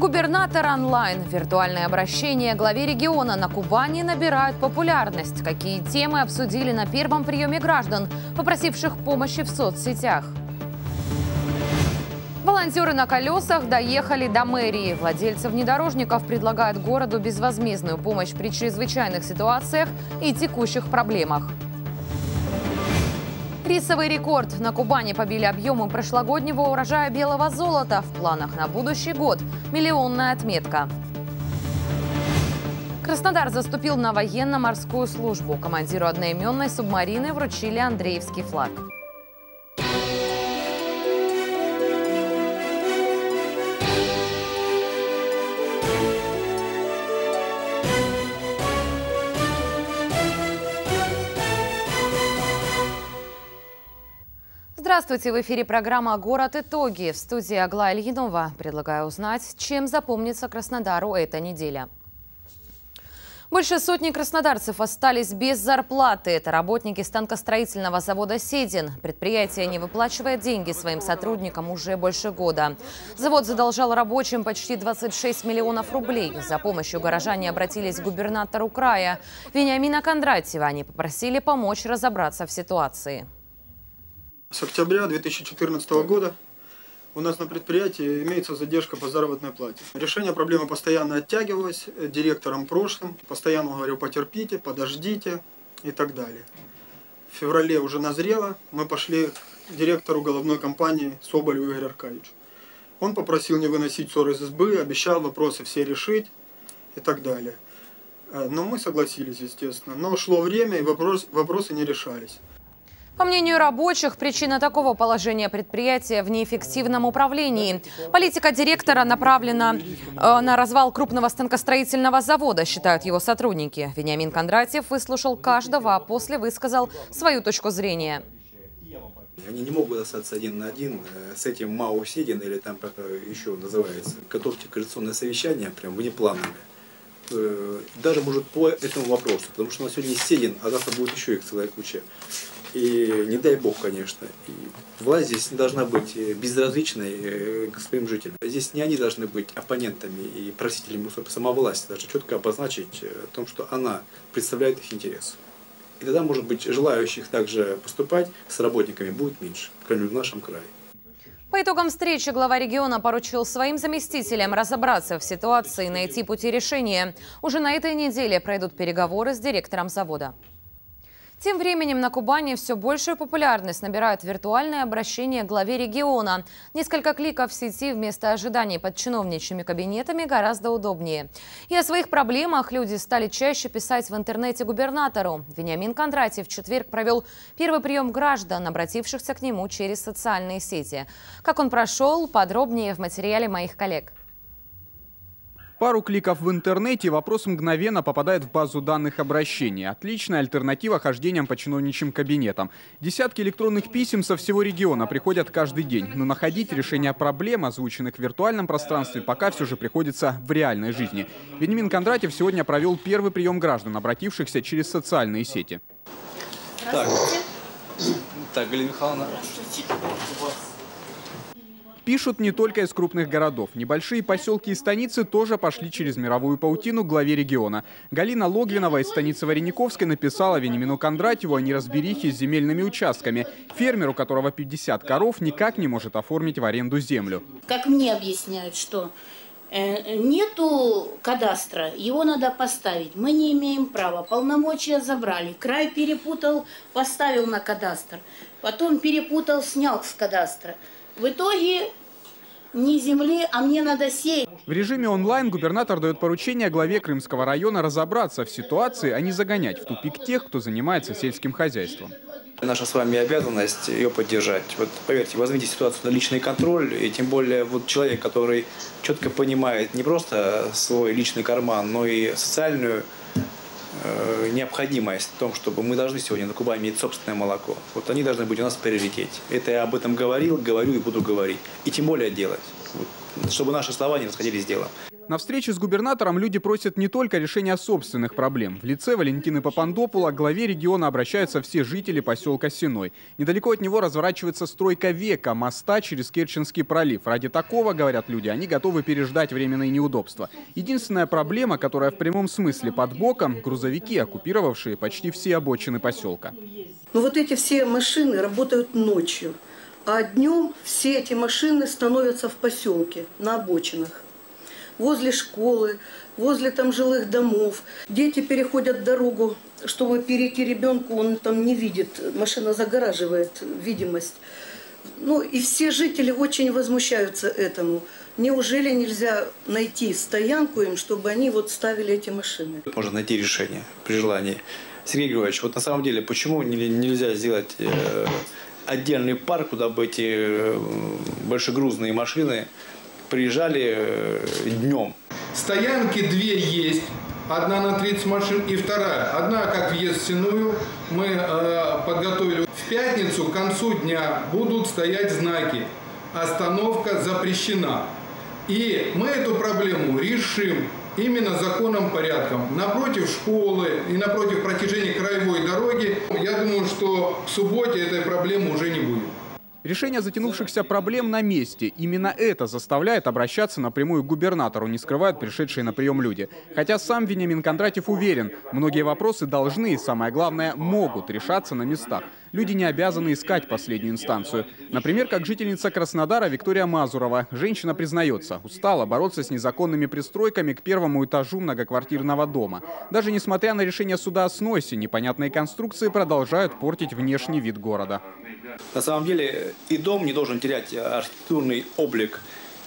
Губернатор онлайн. Виртуальное обращение главе региона на Кубани набирают популярность. Какие темы обсудили на первом приеме граждан, попросивших помощи в соцсетях? Волонтеры на колесах доехали до мэрии. Владельцы внедорожников предлагают городу безвозмездную помощь при чрезвычайных ситуациях и текущих проблемах. Рисовый рекорд. На Кубани побили объемы прошлогоднего урожая белого золота. В планах на будущий год миллионная отметка. Краснодар заступил на военно-морскую службу. Командиру одноименной субмарины вручили Андреевский флаг. Здравствуйте! В эфире программа «Город. Итоги». В студии Аглая Ильинова. Предлагаю узнать, чем запомнится Краснодару эта неделя. Больше сотни краснодарцев остались без зарплаты. Это работники станкостроительного завода «Седин». Предприятие не выплачивает деньги своим сотрудникам уже больше года. Завод задолжал рабочим почти 26 миллионов рублей. За помощью горожане обратились к губернатору края Вениамина Кондратьева. Они попросили помочь разобраться в ситуации. С октября 2014 года у нас на предприятии имеется задержка по заработной плате. Решение проблемы постоянно оттягивалось директором прошлым. Постоянно говорю, потерпите, подождите и так далее. В феврале уже назрело. Мы пошли к директору головной компании Соболеву Игорю Аркадьевичу. Он попросил не выносить ссор из избы, обещал вопросы все решить и так далее. Но мы согласились, естественно. Но шло время, и вопрос, вопросы не решались. По мнению рабочих, причина такого положения предприятия в неэффективном управлении. Политика директора направлена э, на развал крупного станкостроительного завода, считают его сотрудники. Вениамин Кондратьев выслушал каждого, а после высказал свою точку зрения. Они не могут остаться один на один э, с этим МАУ Сидин или там как еще называется. Готовьте коалиционное совещание прям внеплановое. Э, даже может по этому вопросу, потому что у нас сегодня Седин, а завтра будет еще их целая куча. И не дай бог, конечно. И власть здесь не должна быть безразличной э, к своим жителям. Здесь не они должны быть оппонентами и просителями сама власть даже четко обозначить э, о том, что она представляет их интерес. И тогда, может быть, желающих также поступать с работниками будет меньше, кроме в нашем крае. По итогам встречи глава региона поручил своим заместителям разобраться в ситуации и найти пути решения. Уже на этой неделе пройдут переговоры с директором завода. Тем временем на Кубани все большую популярность набирают виртуальные обращения главе региона. Несколько кликов в сети вместо ожиданий под чиновничьими кабинетами гораздо удобнее. И о своих проблемах люди стали чаще писать в интернете губернатору. Вениамин Кондратьев в четверг провел первый прием граждан, обратившихся к нему через социальные сети. Как он прошел, подробнее в материале моих коллег. Пару кликов в интернете и вопрос мгновенно попадает в базу данных обращений. Отличная альтернатива хождениям по чиновничьим кабинетам. Десятки электронных писем со всего региона приходят каждый день. Но находить решение проблем, озвученных в виртуальном пространстве, пока все же приходится в реальной жизни. Вениамин Кондратьев сегодня провел первый прием граждан, обратившихся через социальные сети. Так, так Галина Михайловна. Пишут не только из крупных городов. Небольшие поселки и станицы тоже пошли через мировую паутину главе региона. Галина Логвинова из станицы Варениковской написала Венимину Кондратьеву о неразберихе с земельными участками. Фермеру, которого 50 коров, никак не может оформить в аренду землю. Как мне объясняют, что э, нету кадастра, его надо поставить. Мы не имеем права. Полномочия забрали. Край перепутал, поставил на кадастр. Потом перепутал, снял с кадастра. В итоге не земли, а мне надо сеять. В режиме онлайн губернатор дает поручение главе Крымского района разобраться в ситуации, а не загонять в тупик тех, кто занимается сельским хозяйством. Наша с вами обязанность ее поддержать. Вот поверьте, возьмите ситуацию на личный контроль, и тем более вот человек, который четко понимает не просто свой личный карман, но и социальную необходимость в том, чтобы мы должны сегодня на Кубани иметь собственное молоко. Вот они должны быть у нас в приоритете. Это я об этом говорил, говорю и буду говорить. И тем более делать. Вот, чтобы наши слова не расходились с делом. На встрече с губернатором люди просят не только решения собственных проблем. В лице Валентины Папандопула к главе региона обращаются все жители поселка Синой. Недалеко от него разворачивается стройка века моста через Керченский пролив. Ради такого, говорят люди, они готовы переждать временные неудобства. Единственная проблема, которая в прямом смысле под боком – грузовики, оккупировавшие почти все обочины поселка. Но вот эти все машины работают ночью, а днем все эти машины становятся в поселке, на обочинах возле школы, возле там жилых домов. Дети переходят дорогу, чтобы перейти ребенку, он там не видит, машина загораживает видимость. Ну и все жители очень возмущаются этому. Неужели нельзя найти стоянку им, чтобы они вот ставили эти машины? Можно найти решение при желании. Сергей Григорьевич, вот на самом деле, почему нельзя сделать э, отдельный парк, куда бы эти э, большегрузные машины приезжали э, днем. Стоянки две есть. Одна на 30 машин и вторая. Одна, как въезд в Синую, мы э, подготовили. В пятницу к концу дня будут стоять знаки. Остановка запрещена. И мы эту проблему решим именно законным порядком. Напротив школы и напротив протяжения краевой дороги, я думаю, что в субботе этой проблемы уже не будет. Решение затянувшихся проблем на месте. Именно это заставляет обращаться напрямую к губернатору, не скрывают пришедшие на прием люди. Хотя сам Вениамин Кондратьев уверен, многие вопросы должны и, самое главное, могут решаться на местах. Люди не обязаны искать последнюю инстанцию. Например, как жительница Краснодара Виктория Мазурова. Женщина признается, устала бороться с незаконными пристройками к первому этажу многоквартирного дома. Даже несмотря на решение суда о сносе, непонятные конструкции продолжают портить внешний вид города. На самом деле и дом не должен терять архитектурный облик.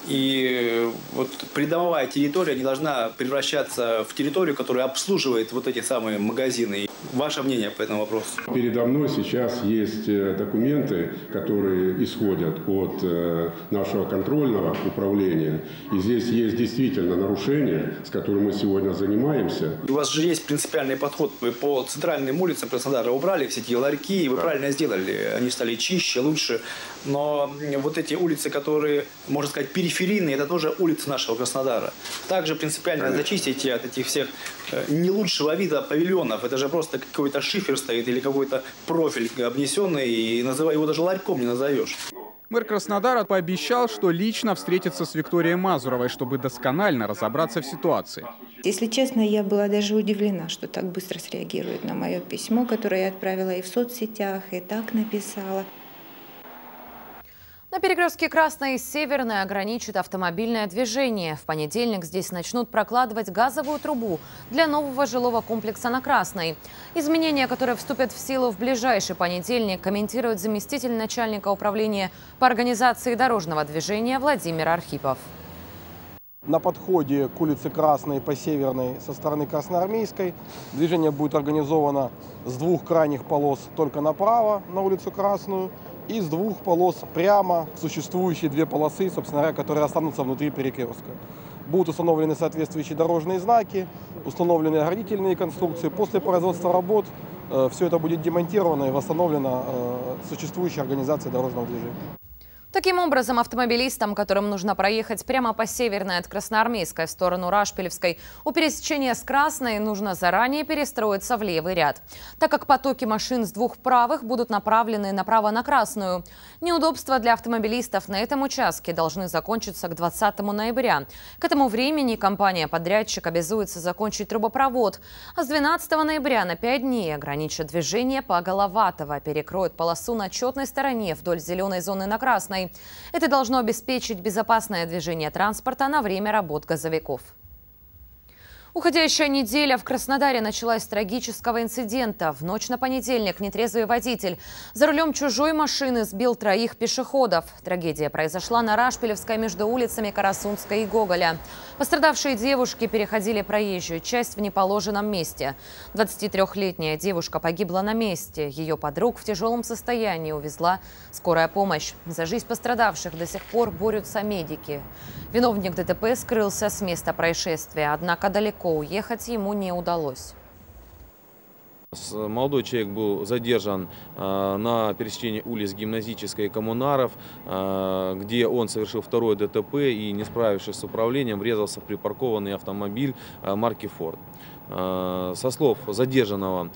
И вот придомовая территория не должна превращаться в территорию, которая обслуживает вот эти самые магазины. Ваше мнение по этому вопросу? Передо мной сейчас есть э, документы, которые исходят от э, нашего контрольного управления. И здесь есть действительно нарушения, с которыми мы сегодня занимаемся. У вас же есть принципиальный подход. Вы по центральным улицам Краснодара убрали все эти ларьки, и вы да. правильно сделали. Они стали чище, лучше. Но вот эти улицы, которые, можно сказать, периферийные, это тоже улицы нашего Краснодара. Также принципиально Конечно. зачистить от этих всех э, не лучшего вида павильонов. Это же просто какой-то шифер стоит или какой-то профиль обнесенный, и называй его даже ларьком не назовешь. Мэр Краснодара пообещал, что лично встретится с Викторией Мазуровой, чтобы досконально разобраться в ситуации. Если честно, я была даже удивлена, что так быстро среагирует на мое письмо, которое я отправила и в соцсетях, и так написала. На перекрестке Красной и Северной ограничат автомобильное движение. В понедельник здесь начнут прокладывать газовую трубу для нового жилого комплекса на Красной. Изменения, которые вступят в силу в ближайший понедельник, комментирует заместитель начальника управления по организации дорожного движения Владимир Архипов. На подходе к улице Красной по Северной со стороны Красноармейской движение будет организовано с двух крайних полос только направо на улицу Красную – из двух полос прямо существующие две полосы, собственно говоря, которые останутся внутри перекрестка. Будут установлены соответствующие дорожные знаки, установлены оградительные конструкции. После производства работ э, все это будет демонтировано и восстановлено э, существующей организацией дорожного движения. Таким образом, автомобилистам, которым нужно проехать прямо по северной от Красноармейской в сторону Рашпилевской, у пересечения с Красной нужно заранее перестроиться в левый ряд, так как потоки машин с двух правых будут направлены направо на Красную. Неудобства для автомобилистов на этом участке должны закончиться к 20 ноября. К этому времени компания-подрядчик обязуется закончить трубопровод, а с 12 ноября на 5 дней ограничит движение по Головатово, перекроет полосу на четной стороне вдоль зеленой зоны на Красной, это должно обеспечить безопасное движение транспорта на время работ газовиков. Уходящая неделя в Краснодаре началась с трагического инцидента. В ночь на понедельник нетрезвый водитель за рулем чужой машины сбил троих пешеходов. Трагедия произошла на Рашпилевской между улицами Карасунской и Гоголя. Пострадавшие девушки переходили проезжую часть в неположенном месте. 23-летняя девушка погибла на месте. Ее подруг в тяжелом состоянии увезла скорая помощь. За жизнь пострадавших до сих пор борются медики. Виновник ДТП скрылся с места происшествия, однако далеко уехать ему не удалось. Молодой человек был задержан на пересечении улиц Гимназической и Коммунаров, где он совершил второе ДТП и, не справившись с управлением, врезался в припаркованный автомобиль марки «Форд». Со слов задержанного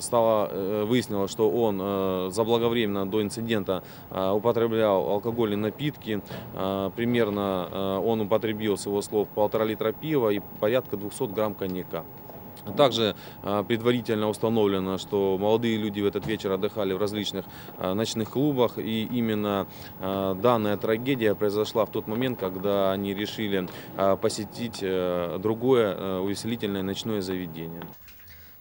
стало, э, выяснилось, что он заблаговременно до инцидента употреблял алкогольные напитки. Примерно он употребил, с его слов, полтора литра пива и порядка 200 грамм коньяка. Также а, предварительно установлено, что молодые люди в этот вечер отдыхали в различных а, ночных клубах. И именно а, данная трагедия произошла в тот момент, когда они решили посетить э, другое э, увеселительное ночное заведение.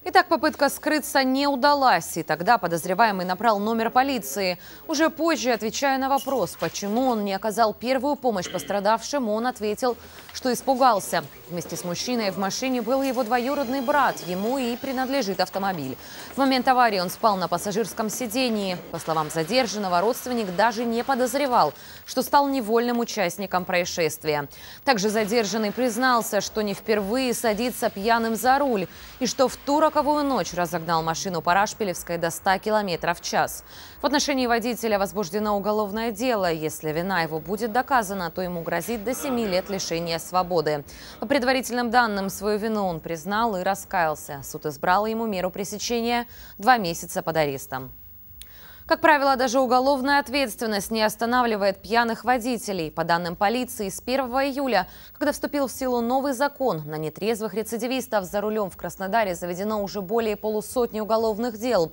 Итак, попытка скрыться не удалась, и тогда подозреваемый набрал номер полиции. Уже позже, отвечая на вопрос, почему он не оказал первую помощь пострадавшим, он ответил, что испугался. Вместе с мужчиной в машине был его двоюродный брат, ему и принадлежит автомобиль. В момент аварии он спал на пассажирском сидении. По словам задержанного, родственник даже не подозревал, что стал невольным участником происшествия. Также задержанный признался, что не впервые садится пьяным за руль, и что в ту роковую ночь разогнал машину по Рашпилевской до 100 км в час. В отношении водителя возбуждено уголовное дело. Если вина его будет доказана, то ему грозит до 7 лет лишения свободы. По предварительным данным, свою вину он признал и раскаялся. Суд избрал ему меру пресечения – два месяца под арестом. Как правило, даже уголовная ответственность не останавливает пьяных водителей. По данным полиции, с 1 июля, когда вступил в силу новый закон, на нетрезвых рецидивистов за рулем в Краснодаре заведено уже более полусотни уголовных дел.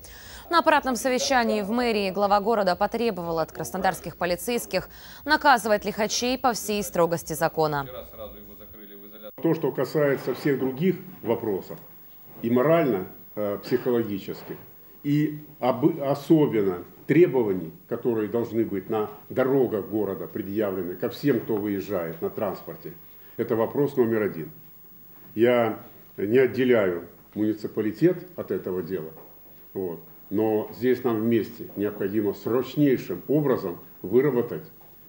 На аппаратном совещании в мэрии глава города потребовал от краснодарских полицейских наказывать лихачей по всей строгости закона. То, что касается всех других вопросов, и морально, э, психологически, и особенно требований, которые должны быть на дорогах города предъявлены ко всем, кто выезжает на транспорте, это вопрос номер один. Я не отделяю муниципалитет от этого дела, вот, но здесь нам вместе необходимо срочнейшим образом выработать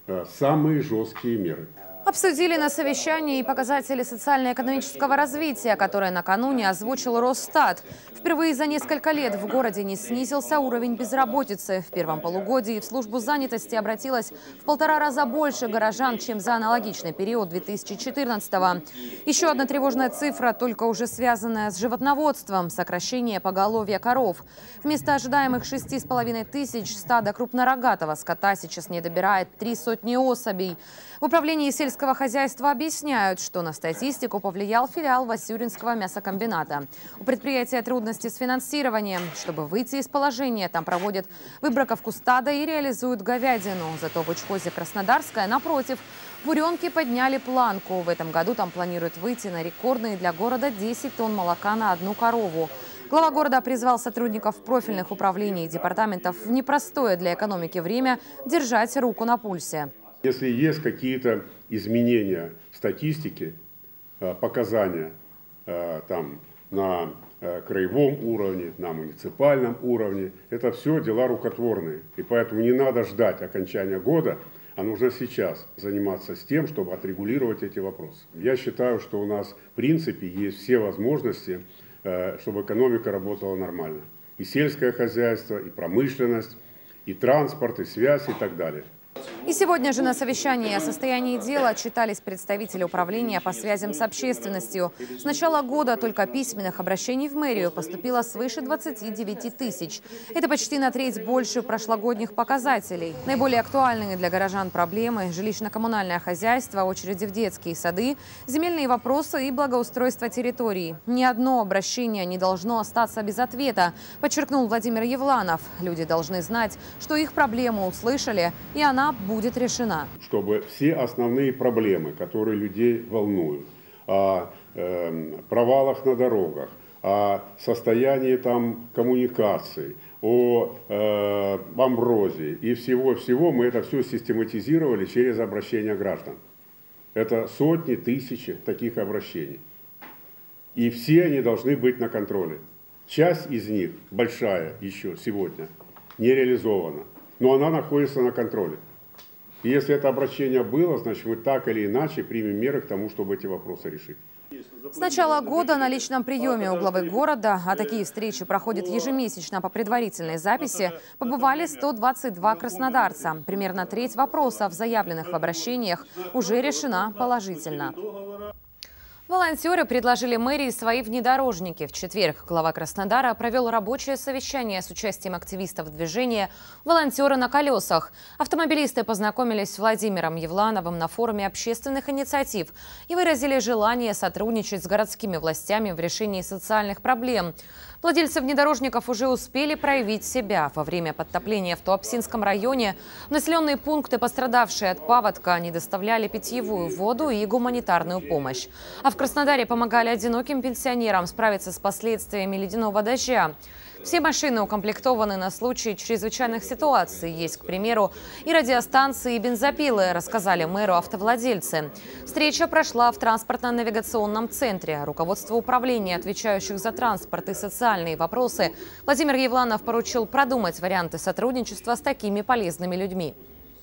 э, самые жесткие меры. Обсудили на совещании и показатели социально-экономического развития, которые накануне озвучил Росстат. Впервые за несколько лет в городе не снизился уровень безработицы. В первом полугодии в службу занятости обратилось в полтора раза больше горожан, чем за аналогичный период 2014 -го. Еще одна тревожная цифра, только уже связанная с животноводством – сокращение поголовья коров. Вместо ожидаемых 6,5 тысяч стада крупнорогатого скота сейчас не добирает три сотни особей. В управлении сельского хозяйства объясняют, что на статистику повлиял филиал Васюринского мясокомбината. У предприятия трудности с финансированием. Чтобы выйти из положения, там проводят выбраковку стада и реализуют говядину. Зато в учхозе Краснодарская, напротив, буренки подняли планку. В этом году там планируют выйти на рекордные для города 10 тонн молока на одну корову. Глава города призвал сотрудников профильных управлений и департаментов в непростое для экономики время держать руку на пульсе. Если есть какие-то изменения в статистике, э, показания э, там, на э, краевом уровне, на муниципальном уровне, это все дела рукотворные. И поэтому не надо ждать окончания года, а нужно сейчас заниматься с тем, чтобы отрегулировать эти вопросы. Я считаю, что у нас в принципе есть все возможности, чтобы экономика работала нормально. И сельское хозяйство, и промышленность, и транспорт, и связь, и так далее. И сегодня же на совещании о состоянии дела отчитались представители управления по связям с общественностью. С начала года только письменных обращений в мэрию поступило свыше 29 тысяч. Это почти на треть больше прошлогодних показателей. Наиболее актуальные для горожан проблемы – жилищно-коммунальное хозяйство, очереди в детские сады, земельные вопросы и благоустройство территорий. Ни одно обращение не должно остаться без ответа, подчеркнул Владимир Евланов. Люди должны знать, что их проблему услышали, и она будет будет решена. Чтобы все основные проблемы, которые людей волнуют, о э, провалах на дорогах, о состоянии там коммуникаций, о э, амброзии и всего-всего, мы это все систематизировали через обращения граждан. Это сотни, тысячи таких обращений. И все они должны быть на контроле. Часть из них, большая еще сегодня, не реализована, но она находится на контроле. И если это обращение было, значит мы так или иначе примем меры к тому, чтобы эти вопросы решить. С начала года на личном приеме у главы города, а такие встречи проходят ежемесячно по предварительной записи, побывали 122 краснодарца. Примерно треть вопросов, заявленных в обращениях, уже решена положительно. Волонтеры предложили мэрии свои внедорожники. В четверг глава Краснодара провел рабочее совещание с участием активистов движения «Волонтеры на колесах». Автомобилисты познакомились с Владимиром Евлановым на форуме общественных инициатив и выразили желание сотрудничать с городскими властями в решении социальных проблем. Владельцы внедорожников уже успели проявить себя. Во время подтопления в Туапсинском районе населенные пункты, пострадавшие от паводка, не доставляли питьевую воду и гуманитарную помощь. А в Краснодаре помогали одиноким пенсионерам справиться с последствиями ледяного дождя. Все машины укомплектованы на случай чрезвычайных ситуаций. Есть, к примеру, и радиостанции, и бензопилы, рассказали мэру автовладельцы. Встреча прошла в транспортно-навигационном центре. Руководство управления, отвечающих за транспорт и социальные вопросы, Владимир Евланов поручил продумать варианты сотрудничества с такими полезными людьми.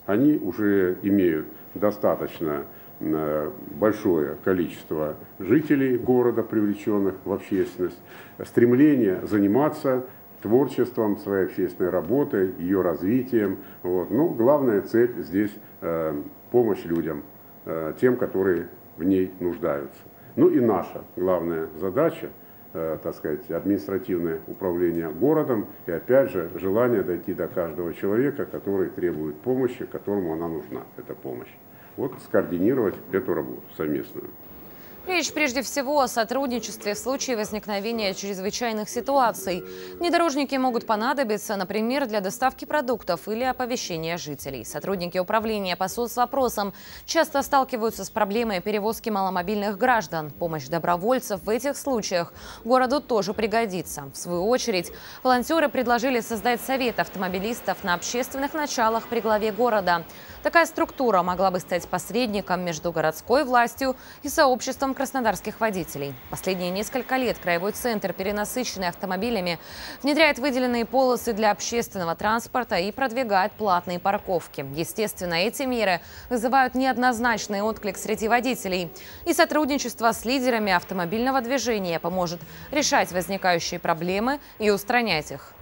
Они уже имеют достаточно большое количество жителей города, привлеченных в общественность, стремление заниматься творчеством, своей общественной работой, ее развитием. Вот. Ну, главная цель здесь э, помощь людям, э, тем, которые в ней нуждаются. Ну и наша главная задача, э, так сказать, административное управление городом и опять же желание дойти до каждого человека, который требует помощи, которому она нужна, эта помощь. Вот скоординировать эту работу совместную. Речь прежде всего о сотрудничестве в случае возникновения чрезвычайных ситуаций. Внедорожники могут понадобиться, например, для доставки продуктов или оповещения жителей. Сотрудники управления по соцвопросам часто сталкиваются с проблемой перевозки маломобильных граждан. Помощь добровольцев в этих случаях городу тоже пригодится. В свою очередь, волонтеры предложили создать совет автомобилистов на общественных началах при главе города. Такая структура могла бы стать посредником между городской властью и сообществом краснодарских водителей. Последние несколько лет краевой центр, перенасыщенный автомобилями, внедряет выделенные полосы для общественного транспорта и продвигает платные парковки. Естественно, эти меры вызывают неоднозначный отклик среди водителей. И сотрудничество с лидерами автомобильного движения поможет решать возникающие проблемы и устранять их.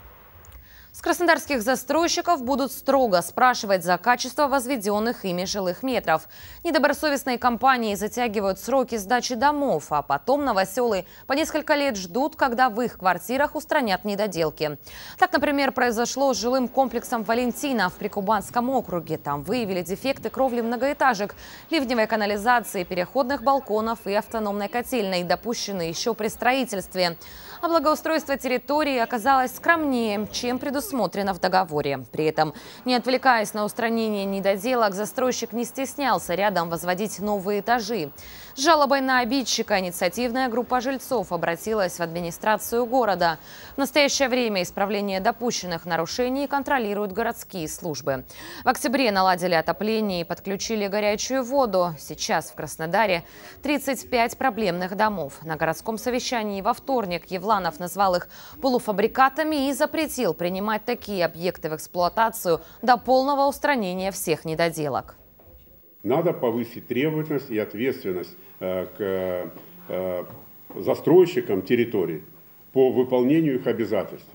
С краснодарских застройщиков будут строго спрашивать за качество возведенных ими жилых метров. Недобросовестные компании затягивают сроки сдачи домов, а потом новоселы по несколько лет ждут, когда в их квартирах устранят недоделки. Так, например, произошло с жилым комплексом «Валентина» в Прикубанском округе. Там выявили дефекты кровли многоэтажек, ливневой канализации, переходных балконов и автономной котельной, допущенные еще при строительстве. А благоустройство территории оказалось скромнее, чем предусмотрено в договоре. При этом, не отвлекаясь на устранение недоделок, застройщик не стеснялся рядом возводить новые этажи. С жалобой на обидчика инициативная группа жильцов обратилась в администрацию города. В настоящее время исправление допущенных нарушений контролируют городские службы. В октябре наладили отопление и подключили горячую воду. Сейчас в Краснодаре 35 проблемных домов. На городском совещании во вторник Евлатов Асланов назвал их полуфабрикатами и запретил принимать такие объекты в эксплуатацию до полного устранения всех недоделок. Надо повысить требовательность и ответственность э, к э, застройщикам территорий по выполнению их обязательств.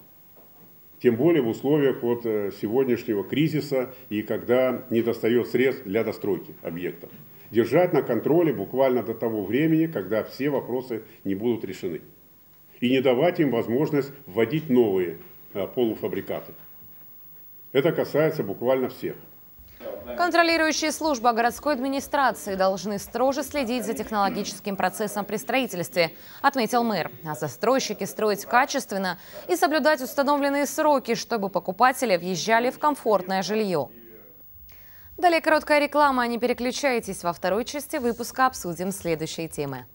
Тем более в условиях вот э, сегодняшнего кризиса и когда не достает средств для достройки объектов. Держать на контроле буквально до того времени, когда все вопросы не будут решены и не давать им возможность вводить новые э, полуфабрикаты. Это касается буквально всех. Контролирующие службы городской администрации должны строже следить за технологическим процессом при строительстве, отметил мэр. А застройщики строить качественно и соблюдать установленные сроки, чтобы покупатели въезжали в комфортное жилье. Далее короткая реклама. Не переключайтесь. Во второй части выпуска обсудим следующие темы.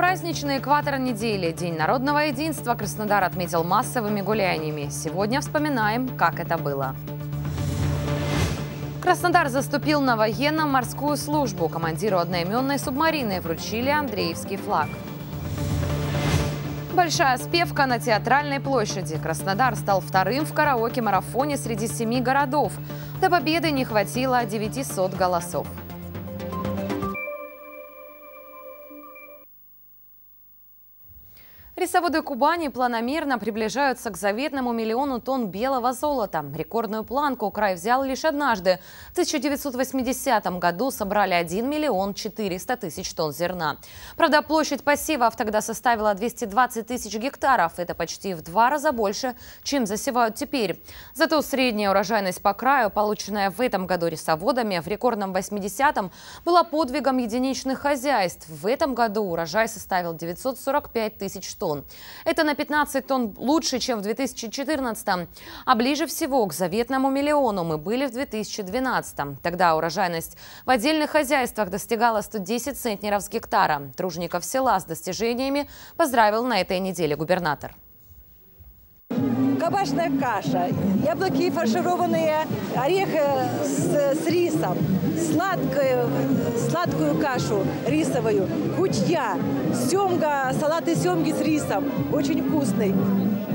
Праздничный экватор недели. День народного единства Краснодар отметил массовыми гуляниями. Сегодня вспоминаем, как это было. Краснодар заступил на военно-морскую службу. Командиру одноименной субмарины вручили Андреевский флаг. Большая спевка на Театральной площади. Краснодар стал вторым в караоке-марафоне среди семи городов. До победы не хватило 900 голосов. Рисоводы Кубани планомерно приближаются к заветному миллиону тонн белого золота. Рекордную планку край взял лишь однажды. В 1980 году собрали 1 миллион 400 тысяч тонн зерна. Правда, площадь посевов тогда составила 220 тысяч гектаров. Это почти в два раза больше, чем засевают теперь. Зато средняя урожайность по краю, полученная в этом году рисоводами, в рекордном 80-м, была подвигом единичных хозяйств. В этом году урожай составил 945 тысяч тонн тонн. Это на 15 тонн лучше, чем в 2014 -м. А ближе всего к заветному миллиону мы были в 2012 -м. Тогда урожайность в отдельных хозяйствах достигала 110 центнеров с гектара. Тружников села с достижениями поздравил на этой неделе губернатор кабачная каша, яблоки фаршированные, орехи с, с рисом, сладкую, сладкую кашу рисовую, кутья, семга, салаты семги с рисом, очень вкусный.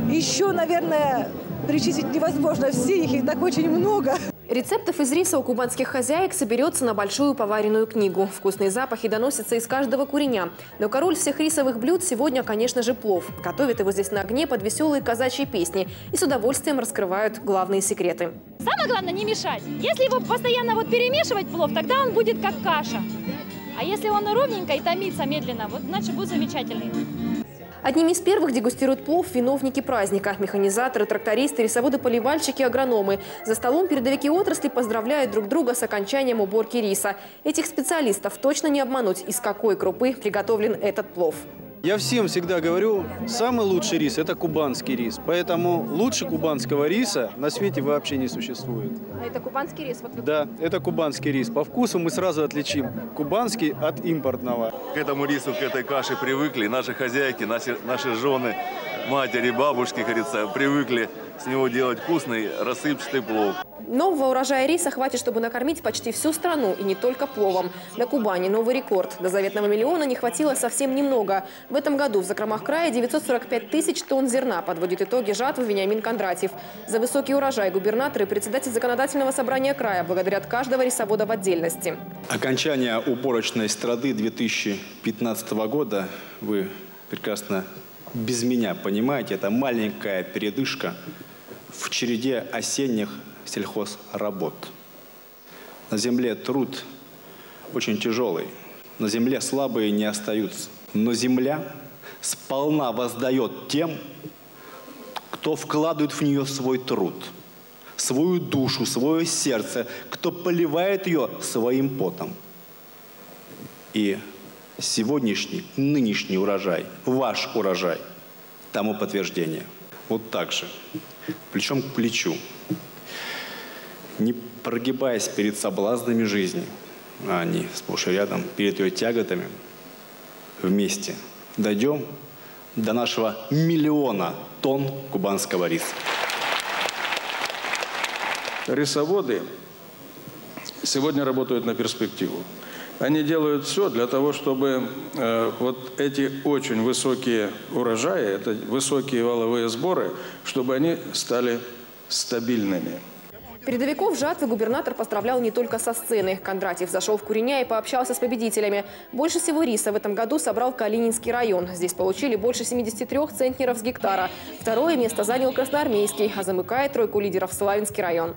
Еще, наверное, перечислить невозможно все их, их так очень много. Рецептов из риса у кубанских хозяек соберется на большую поваренную книгу. Вкусные запахи доносятся из каждого куреня. Но король всех рисовых блюд сегодня, конечно же, плов. Готовят его здесь на огне под веселые казачьи песни и с удовольствием раскрывают главные секреты. Самое главное не мешать. Если его постоянно вот перемешивать плов, тогда он будет как каша. А если он ровненько и томится медленно, вот значит будет замечательный. Одними из первых дегустируют плов виновники праздника. Механизаторы, трактористы, рисоводы, поливальщики, агрономы. За столом передовики отрасли поздравляют друг друга с окончанием уборки риса. Этих специалистов точно не обмануть, из какой крупы приготовлен этот плов. Я всем всегда говорю, самый лучший рис – это кубанский рис. Поэтому лучше кубанского риса на свете вообще не существует. А это кубанский рис? Вот Да, это кубанский рис. По вкусу мы сразу отличим кубанский от импортного. К этому рису, к этой каше привыкли наши хозяйки, наши, наши жены, матери, бабушки, говорится, привыкли с него делать вкусный рассыпчатый плов. Нового урожая риса хватит, чтобы накормить почти всю страну, и не только пловом. На Кубани новый рекорд. До заветного миллиона не хватило совсем немного. В этом году в закромах края 945 тысяч тонн зерна подводит итоги жатвы Вениамин Кондратьев. За высокий урожай губернатор и председатель законодательного собрания края благодарят каждого рисовода в отдельности. Окончание уборочной страды 2015 года вы прекрасно без меня понимаете, это маленькая передышка в череде осенних сельхозработ. На земле труд очень тяжелый, на земле слабые не остаются. Но земля сполна воздает тем, кто вкладывает в нее свой труд, свою душу, свое сердце, кто поливает ее своим потом. И сегодняшний, нынешний урожай, ваш урожай, тому подтверждение. Вот так же, плечом к плечу, не прогибаясь перед соблазнами жизни, а они сплошь и рядом, перед ее тяготами, вместе дойдем до нашего миллиона тонн кубанского риса. Рисоводы сегодня работают на перспективу. Они делают все для того, чтобы э, вот эти очень высокие урожаи, это высокие валовые сборы, чтобы они стали стабильными. Передовиков жатвы губернатор поздравлял не только со сцены. Кондратьев зашел в Куреня и пообщался с победителями. Больше всего риса в этом году собрал Калининский район. Здесь получили больше 73 центнеров с гектара. Второе место занял Красноармейский, а замыкает тройку лидеров Славянский район.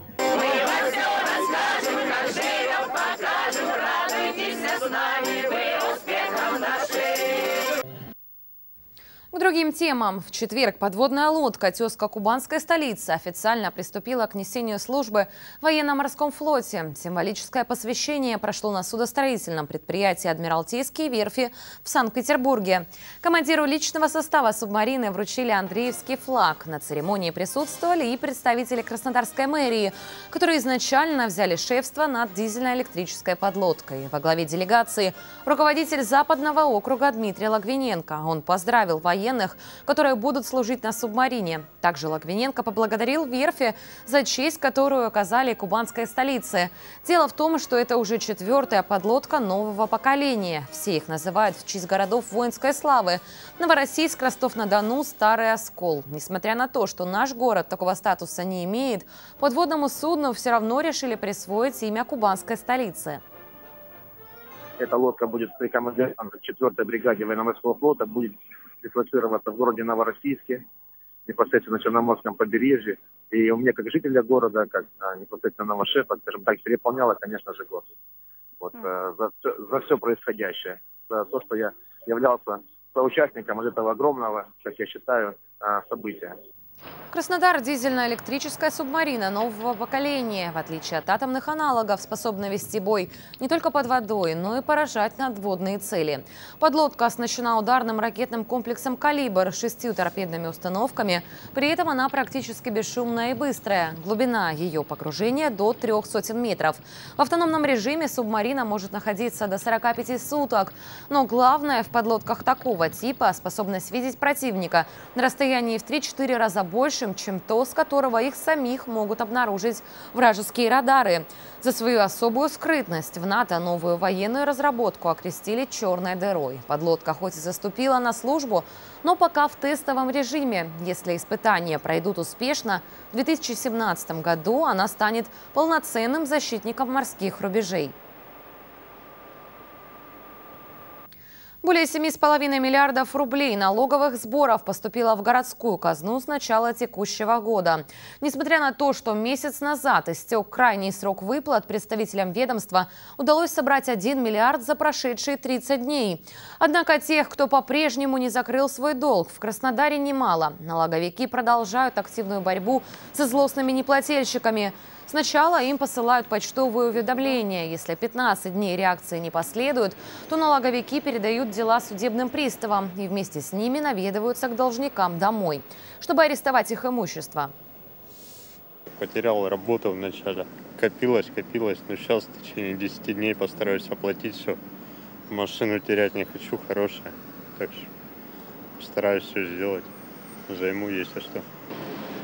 К другим темам. В четверг подводная лодка «Тезка Кубанская столица» официально приступила к несению службы в военно-морском флоте. Символическое посвящение прошло на судостроительном предприятии «Адмиралтейские верфи» в Санкт-Петербурге. Командиру личного состава субмарины вручили Андреевский флаг. На церемонии присутствовали и представители Краснодарской мэрии, которые изначально взяли шефство над дизельно-электрической подлодкой. Во главе делегации руководитель Западного округа Дмитрий Лагвиненко. Он поздравил военных военных, которые будут служить на субмарине. Также Логвиненко поблагодарил верфи за честь, которую оказали кубанской столице. Дело в том, что это уже четвертая подлодка нового поколения. Все их называют в честь городов воинской славы. Новороссийск, Ростов-на-Дону, Старый Оскол. Несмотря на то, что наш город такого статуса не имеет, подводному судну все равно решили присвоить имя кубанской столицы. Эта лодка будет прикомандирована к 4 бригаде военно-морского флота, будет дислоцироваться в городе Новороссийске, непосредственно на Черноморском побережье. И у меня, как жителя города, как а, непосредственно шефа, скажем так, переполняла, конечно же, гордость. Вот, mm. за, все, за все происходящее. За то, что я являлся соучастником этого огромного, как я считаю, а, события. Краснодар – дизельно-электрическая субмарина нового поколения. В отличие от атомных аналогов, способна вести бой не только под водой, но и поражать надводные цели. Подлодка оснащена ударным ракетным комплексом «Калибр» шестью торпедными установками. При этом она практически бесшумная и быстрая. Глубина ее погружения до трех сотен метров. В автономном режиме субмарина может находиться до 45 суток. Но главное в подлодках такого типа – способность видеть противника на расстоянии в 3-4 раза большим, чем то, с которого их самих могут обнаружить вражеские радары. За свою особую скрытность в НАТО новую военную разработку окрестили «черной дырой». Подлодка хоть и заступила на службу, но пока в тестовом режиме. Если испытания пройдут успешно, в 2017 году она станет полноценным защитником морских рубежей. Более 7,5 миллиардов рублей налоговых сборов поступило в городскую казну с начала текущего года. Несмотря на то, что месяц назад истек крайний срок выплат, представителям ведомства удалось собрать 1 миллиард за прошедшие 30 дней. Однако тех, кто по-прежнему не закрыл свой долг, в Краснодаре немало. Налоговики продолжают активную борьбу со злостными неплательщиками. Сначала им посылают почтовые уведомления. Если 15 дней реакции не последует, то налоговики передают дела судебным приставам и вместе с ними наведываются к должникам домой, чтобы арестовать их имущество. Потерял работу вначале. Копилось, копилось, но сейчас в течение 10 дней постараюсь оплатить все. Машину терять не хочу, хорошая. Так что постараюсь все сделать. Займу, если что.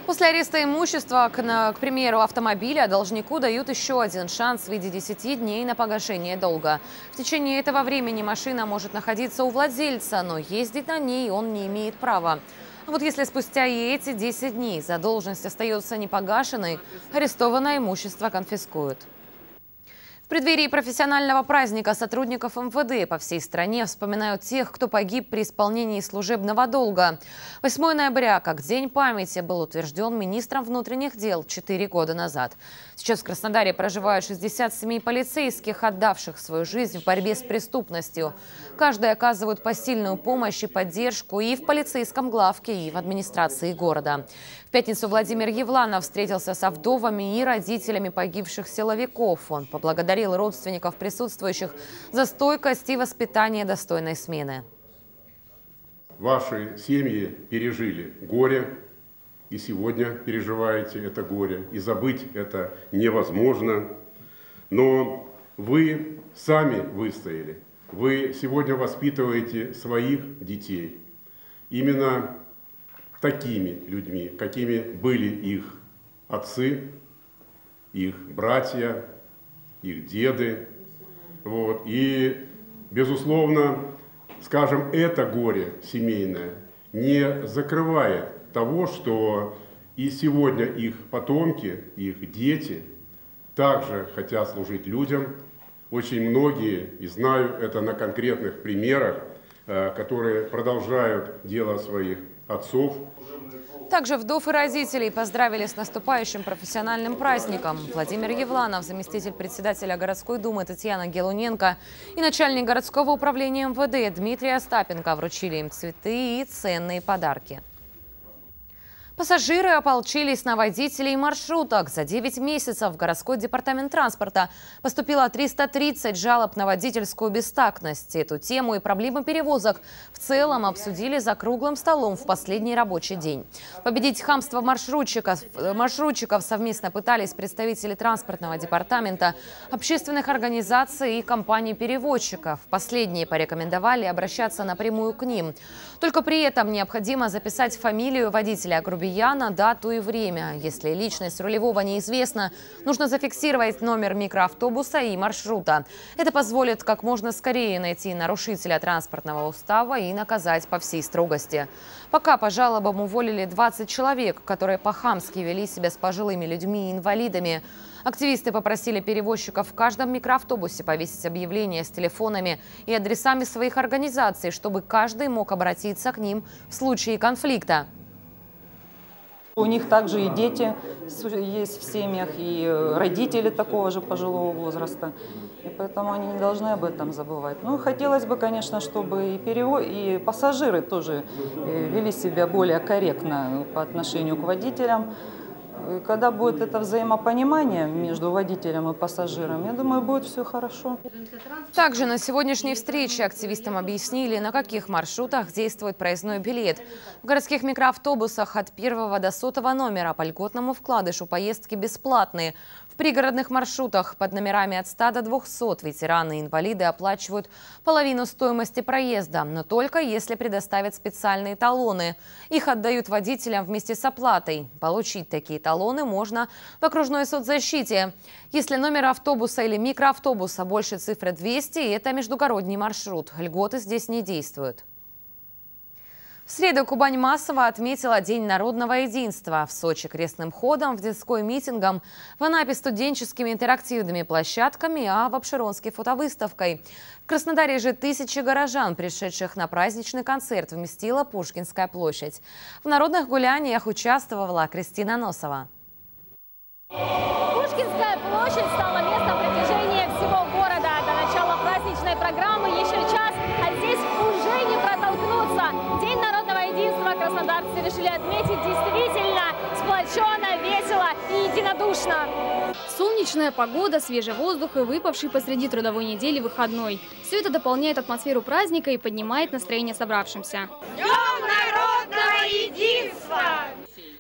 После ареста имущества, к, к примеру, автомобиля, должнику дают еще один шанс в виде 10 дней на погашение долга. В течение этого времени машина может находиться у владельца, но ездить на ней он не имеет права. А вот если спустя и эти 10 дней задолженность остается непогашенной, арестованное имущество конфискуют. В преддверии профессионального праздника сотрудников МВД по всей стране вспоминают тех, кто погиб при исполнении служебного долга. 8 ноября, как День памяти, был утвержден министром внутренних дел 4 года назад. Сейчас в Краснодаре проживают 67 полицейских, отдавших свою жизнь в борьбе с преступностью. Каждый оказывает посильную помощь и поддержку и в полицейском главке, и в администрации города. В пятницу Владимир Евланов встретился с вдовами и родителями погибших силовиков. Он поблагодарил родственников присутствующих за стойкость и воспитание достойной смены. Ваши семьи пережили горе, и сегодня переживаете это горе, и забыть это невозможно. Но вы сами выстояли. Вы сегодня воспитываете своих детей именно такими людьми, какими были их отцы, их братья, их деды. Вот. И, безусловно, скажем, это горе семейное не закрывает того, что и сегодня их потомки, их дети также хотят служить людям. Очень многие, и знаю это на конкретных примерах, э, которые продолжают дело своих отцов, также вдов и родителей поздравили с наступающим профессиональным праздником. Владимир Евланов, заместитель председателя городской думы Татьяна Гелуненко и начальник городского управления МВД Дмитрий Остапенко вручили им цветы и ценные подарки. Пассажиры ополчились на водителей маршруток. За 9 месяцев в городской департамент транспорта поступило 330 жалоб на водительскую бестактность. Эту тему и проблемы перевозок в целом обсудили за круглым столом в последний рабочий день. Победить хамство маршрутчиков, маршрутчиков совместно пытались представители транспортного департамента, общественных организаций и компаний-перевозчиков. Последние порекомендовали обращаться напрямую к ним. Только при этом необходимо записать фамилию водителя грубияна грубияна, дату и время. Если личность рулевого неизвестна, нужно зафиксировать номер микроавтобуса и маршрута. Это позволит как можно скорее найти нарушителя транспортного устава и наказать по всей строгости. Пока по жалобам уволили 20 человек, которые по-хамски вели себя с пожилыми людьми и инвалидами. Активисты попросили перевозчиков в каждом микроавтобусе повесить объявления с телефонами и адресами своих организаций, чтобы каждый мог обратиться к ним в случае конфликта. У них также и дети есть в семьях, и э, родители такого же пожилого возраста. И поэтому они не должны об этом забывать. Ну, хотелось бы, конечно, чтобы и, перево... и пассажиры тоже э, вели себя более корректно по отношению к водителям. И когда будет это взаимопонимание между водителем и пассажиром, я думаю, будет все хорошо. Также на сегодняшней встрече активистам объяснили, на каких маршрутах действует проездной билет. В городских микроавтобусах от первого до сотого номера по льготному вкладышу поездки бесплатные. В пригородных маршрутах под номерами от 100 до 200 ветераны и инвалиды оплачивают половину стоимости проезда, но только если предоставят специальные талоны. Их отдают водителям вместе с оплатой. Получить такие талоны можно в окружной соцзащите. Если номер автобуса или микроавтобуса больше цифры 200, это междугородний маршрут. Льготы здесь не действуют. В среду Кубань массово отметила День народного единства. В Сочи крестным ходом, в детской митингом, в Анапе студенческими интерактивными площадками, а в Обширонске фотовыставкой. В Краснодаре же тысячи горожан, пришедших на праздничный концерт, вместила Пушкинская площадь. В народных гуляниях участвовала Кристина Носова. Пушкинская площадь стала единодушно. Солнечная погода, свежий воздух и выпавший посреди трудовой недели выходной. Все это дополняет атмосферу праздника и поднимает настроение собравшимся. Днем народного единства!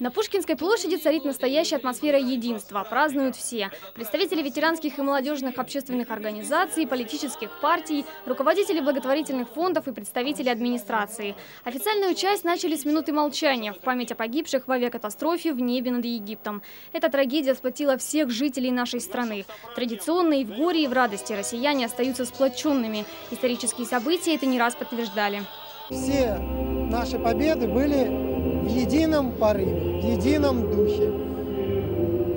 На Пушкинской площади царит настоящая атмосфера единства. Празднуют все. Представители ветеранских и молодежных общественных организаций, политических партий, руководители благотворительных фондов и представители администрации. Официальную часть начали с минуты молчания в память о погибших в авиакатастрофе в небе над Египтом. Эта трагедия сплотила всех жителей нашей страны. Традиционно и в горе, и в радости россияне остаются сплоченными. Исторические события это не раз подтверждали. Все наши победы были в едином порыве, в едином духе.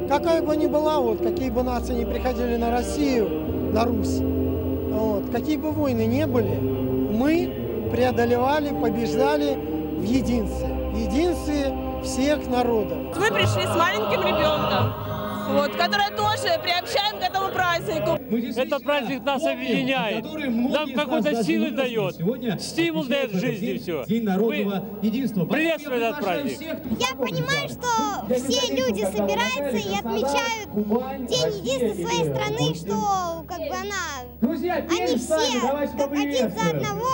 Какая бы ни была, вот, какие бы нации не приходили на Россию, на Русь, вот, какие бы войны не были, мы преодолевали, побеждали в единстве, в единстве всех народов. Мы пришли с маленьким ребенком вот, которое тоже приобщаем к этому празднику. Этот праздник нас объединяет, нам какой-то силы дает, стимул дает в жизни все. День народного единства. Приветствую этот праздник. Я понимаю, что все люди собираются и отмечают День единства своей страны, что как бы она, Друзья, они все как один за одного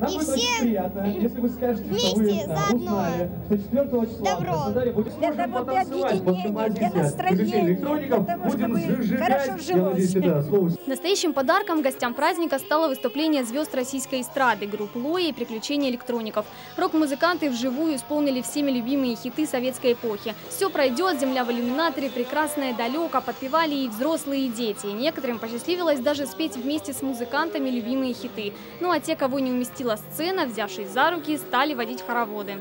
нам и будет все очень приятно, если вы скажете, что вы вместе заодно узнали, что 4 числа добро. в Краснодаре будет потанцевать под объединение, композицию для настроения, электроников, для того, чтобы зажигать. хорошо надеюсь, жилось. да, Настоящим подарком гостям праздника стало выступление звезд российской эстрады, групп Лои и приключения электроников. Рок-музыканты вживую исполнили всеми любимые хиты советской эпохи. «Все пройдет», «Земля в иллюминаторе», «Прекрасное далеко» подпевали и взрослые, и дети. Некоторым посчастливилось даже спеть вместе с музыкантами любимые хиты. Ну а те, кого не уместила сцена, взявшись за руки, стали водить хороводы.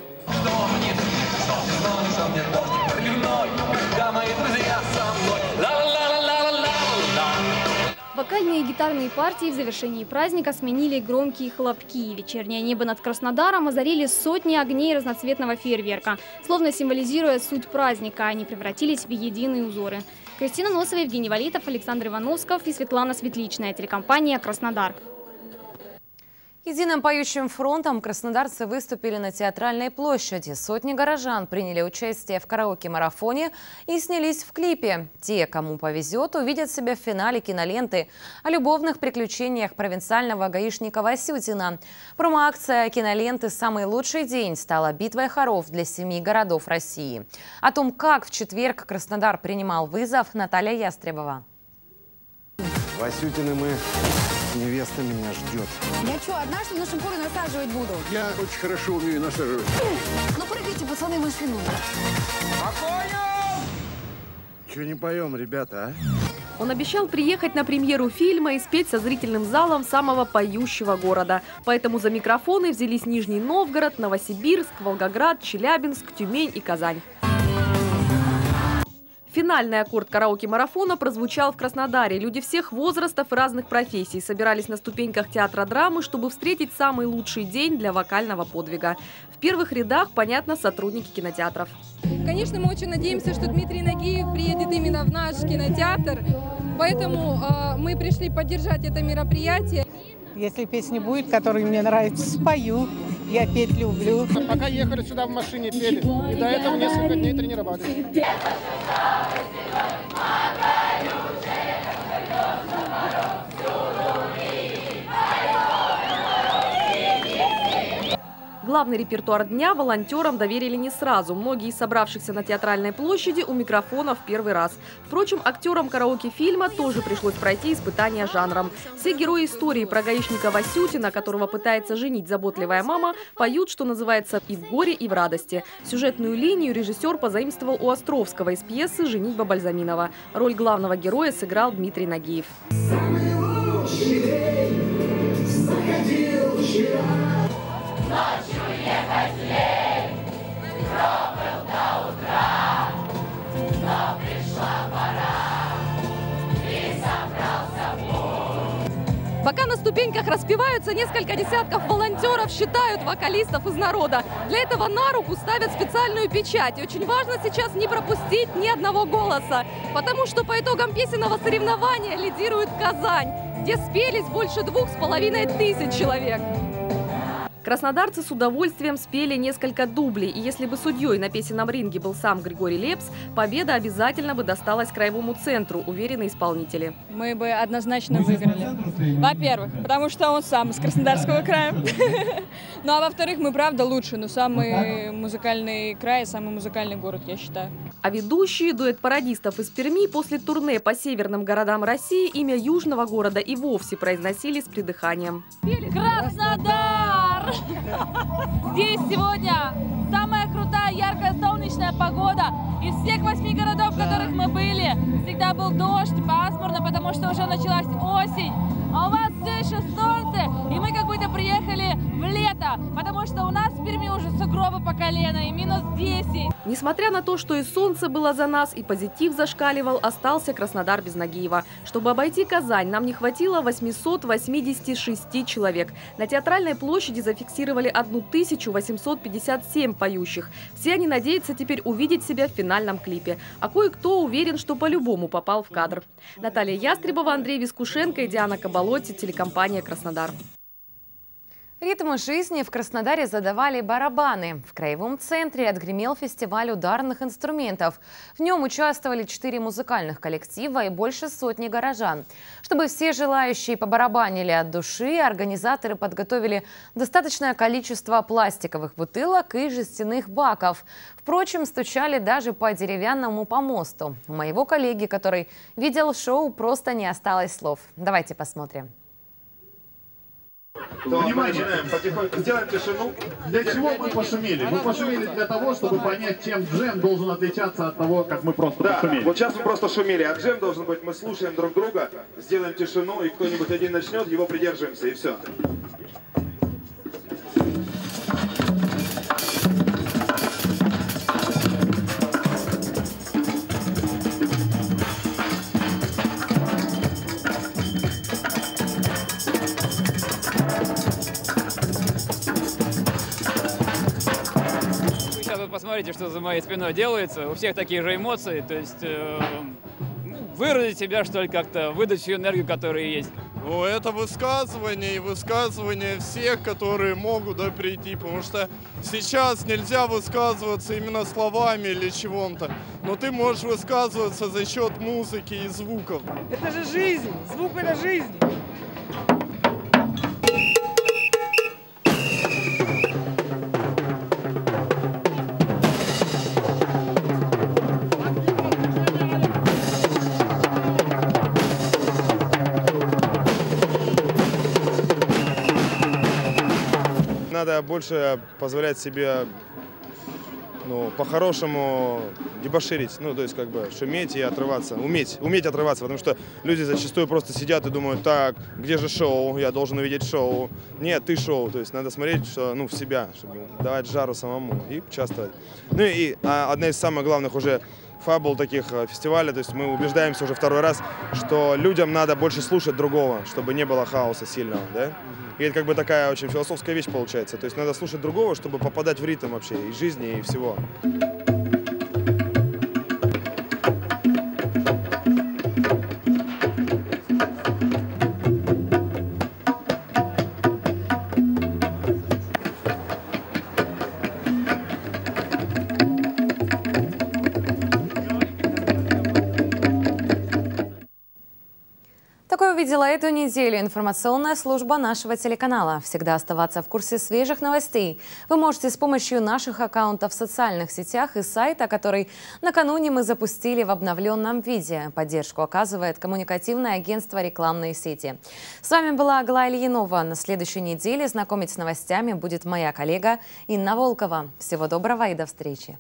Вокальные и гитарные партии в завершении праздника сменили громкие хлопки. Вечернее небо над Краснодаром озарили сотни огней разноцветного фейерверка. Словно символизируя суть праздника, они превратились в единые узоры. Кристина Носова, Евгений Валитов, Александр Ивановсков и Светлана Светличная. Телекомпания «Краснодар». Единым поющим фронтом краснодарцы выступили на Театральной площади. Сотни горожан приняли участие в караоке-марафоне и снялись в клипе. Те, кому повезет, увидят себя в финале киноленты о любовных приключениях провинциального гаишника Васютина. Промо-акция киноленты «Самый лучший день» стала битвой хоров для семи городов России. О том, как в четверг Краснодар принимал вызов, Наталья Ястребова. Васютины мы невеста меня ждет. Я что, одна, что на шампуры насаживать буду? Я очень хорошо умею насаживать. Ну прыгайте, пацаны, в машину. Че не поем, ребята, а? Он обещал приехать на премьеру фильма и спеть со зрительным залом самого поющего города. Поэтому за микрофоны взялись Нижний Новгород, Новосибирск, Волгоград, Челябинск, Тюмень и Казань. Финальный аккорд караоке-марафона прозвучал в Краснодаре. Люди всех возрастов и разных профессий собирались на ступеньках театра драмы, чтобы встретить самый лучший день для вокального подвига. В первых рядах, понятно, сотрудники кинотеатров. Конечно, мы очень надеемся, что Дмитрий Нагиев приедет именно в наш кинотеатр. Поэтому э, мы пришли поддержать это мероприятие. Если песни будет, которые мне нравятся, спою. Я петь люблю. Пока ехали сюда в машине, пели. И до этого несколько дней тренировались. Главный репертуар дня волонтерам доверили не сразу. Многие из собравшихся на театральной площади у микрофона в первый раз. Впрочем, актерам караоке-фильма тоже пришлось пройти испытания жанром. Все герои истории про гаишника Васютина, которого пытается женить заботливая мама, поют, что называется, и в горе, и в радости. Сюжетную линию режиссер позаимствовал у Островского из пьесы «Женитьба Бальзаминова». Роль главного героя сыграл Дмитрий Нагиев. Самый лучший день заходил вчера. Пока на ступеньках распеваются, несколько десятков волонтеров считают вокалистов из народа. Для этого на руку ставят специальную печать. И очень важно сейчас не пропустить ни одного голоса, потому что по итогам песенного соревнования лидирует Казань, где спелись больше двух с половиной тысяч человек. Краснодарцы с удовольствием спели несколько дублей, и если бы судьей на песенном ринге был сам Григорий Лепс, победа обязательно бы досталась краевому центру, уверены исполнители. Мы бы однозначно выиграли. Во-первых, потому что он сам из Краснодарского края. Ну а во-вторых, мы правда лучше, но самый музыкальный край, самый музыкальный город, я считаю. А ведущие дуэт пародистов из Перми после турне по северным городам России имя южного города и вовсе произносили с придыханием. Краснодар! Здесь сегодня самая крутая, яркая, солнечная погода. Из всех восьми городов, в которых мы были, всегда был дождь, пасмурно, потому что уже началась осень. А у вас все еще солнце, и мы как будто приехали в лето, потому что у нас в Перми уже сугробы по колено и минус 10. Несмотря на то, что и солнце было за нас, и позитив зашкаливал, остался Краснодар без Нагиева. Чтобы обойти Казань, нам не хватило 886 человек. На театральной площади зафиксировали 1857 поющих. Все они надеются теперь увидеть себя в финальном клипе. А кое-кто уверен, что по-любому попал в кадр. Наталья Ястребова, Андрей Вискушенко и Диана Кабалотти, телекомпания «Краснодар». Ритмы жизни в Краснодаре задавали барабаны. В Краевом центре отгремел фестиваль ударных инструментов. В нем участвовали четыре музыкальных коллектива и больше сотни горожан. Чтобы все желающие побарабанили от души, организаторы подготовили достаточное количество пластиковых бутылок и жестяных баков. Впрочем, стучали даже по деревянному помосту. У моего коллеги, который видел шоу, просто не осталось слов. Давайте посмотрим. Внимание, потихоньку сделаем тишину. Для чего мы пошумели? Мы пошумели для того, чтобы понять, чем джем должен отличаться от того, как мы просто да, пошумели. вот сейчас мы просто шумели, а джем должен быть, мы слушаем друг друга, сделаем тишину, и кто-нибудь один начнет, его придерживаемся, и все. Посмотрите, что за моей спиной делается. У всех такие же эмоции. То есть э, выразить себя, что ли, как-то, выдать всю энергию, которая есть. Ну, это высказывание и высказывание всех, которые могут да, прийти, потому что сейчас нельзя высказываться именно словами или чего-то, но ты можешь высказываться за счет музыки и звуков. Это же жизнь, звук это жизнь. Больше позволять себе, ну, по-хорошему дебоширить, ну, то есть, как бы, шуметь и отрываться, уметь, уметь отрываться, потому что люди зачастую просто сидят и думают, так, где же шоу, я должен увидеть шоу. Нет, ты шоу, то есть, надо смотреть, что, ну, в себя, чтобы давать жару самому и участвовать. Ну, и а, одна из самых главных уже фабул таких э, фестивалей. То есть мы убеждаемся уже второй раз, что людям надо больше слушать другого, чтобы не было хаоса сильного. Да? И это как бы такая очень философская вещь получается. То есть надо слушать другого, чтобы попадать в ритм вообще и жизни, и всего. Эту неделю информационная служба нашего телеканала. Всегда оставаться в курсе свежих новостей вы можете с помощью наших аккаунтов в социальных сетях и сайта, который накануне мы запустили в обновленном виде. Поддержку оказывает коммуникативное агентство рекламной сети. С вами была Аглая Ильинова. На следующей неделе знакомить с новостями будет моя коллега Инна Волкова. Всего доброго и до встречи.